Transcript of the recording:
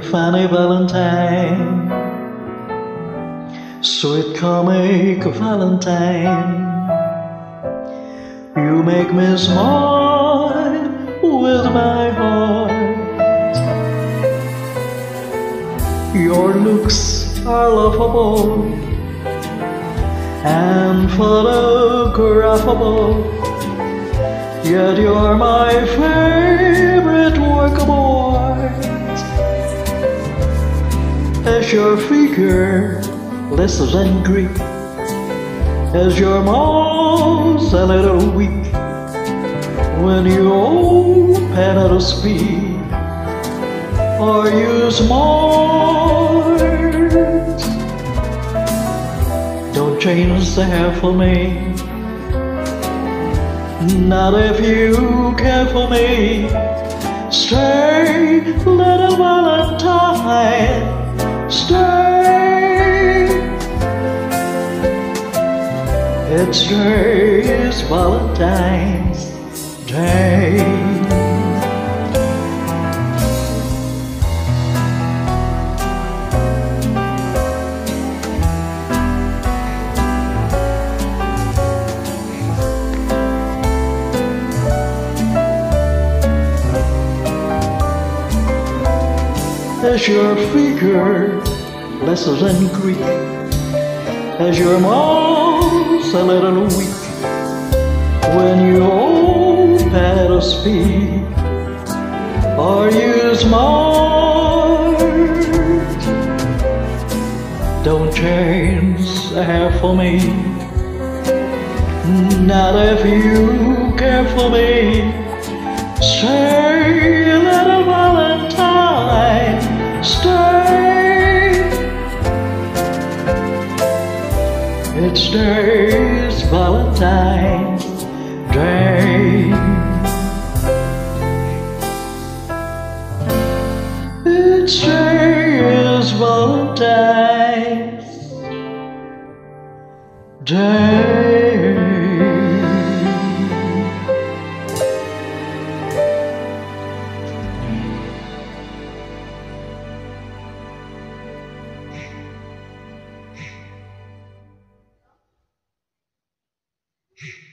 funny Valentine, sweet comic Valentine. You make me smile with my heart. Your looks are laughable and photographable. Yet you're my favorite As your figure less than Greek, as your mouth a little weak, when you open to speak, are you smart? Don't change the hair for me. Not if you care for me. Stay, It's today's Valentine's Day. as your figure less than Greek, as your mouth a little weak. When you to speak, are you smart? Don't change hair for me, not if you care for me. Say, It's today's Valentine's Day. It's today's Valentine's Day. you